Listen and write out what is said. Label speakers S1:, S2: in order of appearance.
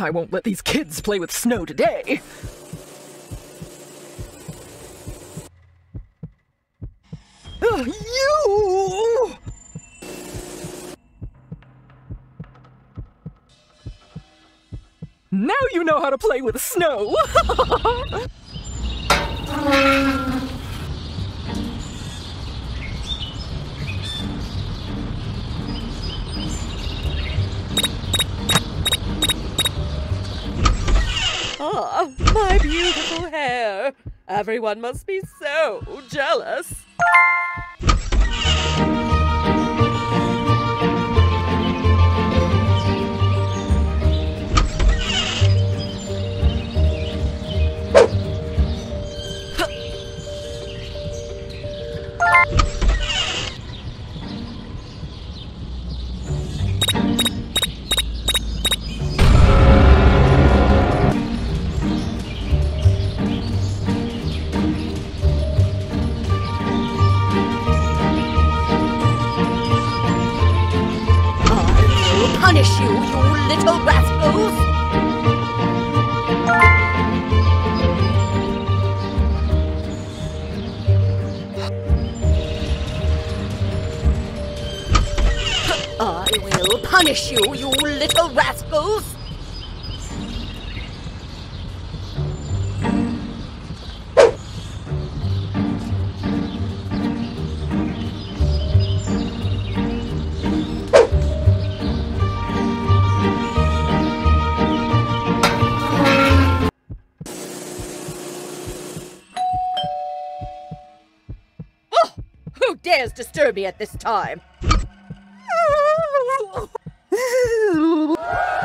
S1: I won't let these kids play with snow today. Ugh, you! Now you know how to play with snow!
S2: Ah, my beautiful hair. Everyone must be so jealous.
S3: Punish you, you little rascals! Uh, I will punish you, you little rascals!
S2: dares disturb me at this time?